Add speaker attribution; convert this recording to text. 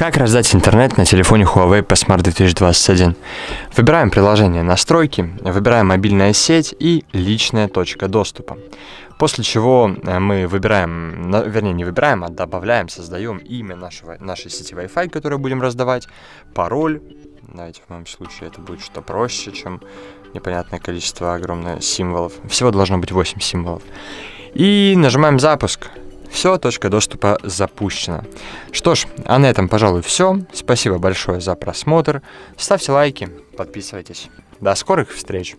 Speaker 1: Как раздать интернет на телефоне Huawei по Smart 2021? Выбираем приложение «Настройки», выбираем «Мобильная сеть» и «Личная точка доступа». После чего э, мы выбираем, вернее не выбираем, а добавляем, создаем имя нашего, нашей сети Wi-Fi, которую будем раздавать, пароль, давайте в моем случае это будет что проще, чем непонятное количество огромное символов. Всего должно быть 8 символов. И нажимаем «Запуск». Все, точка доступа запущена. Что ж, а на этом, пожалуй, все. Спасибо большое за просмотр. Ставьте лайки, подписывайтесь. До скорых встреч!